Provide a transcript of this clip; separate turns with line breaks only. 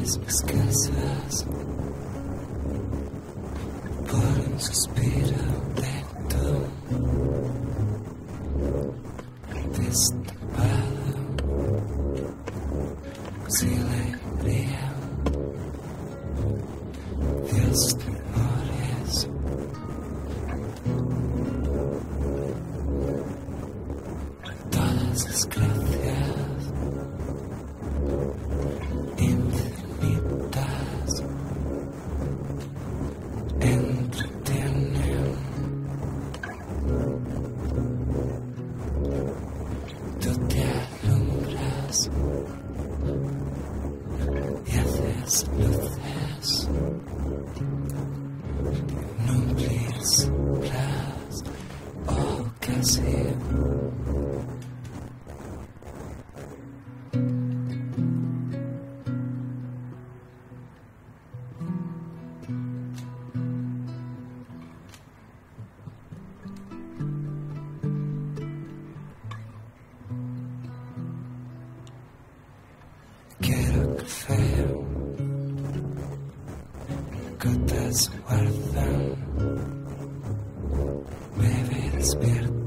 todas mis casas por un suspiro tu destapado si alegría Dios temores todas las gracias haces luces numblis las ocasión Quiero café, gotas guardan, bebé despierta.